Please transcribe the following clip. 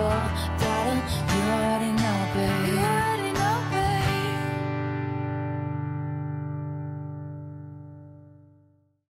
you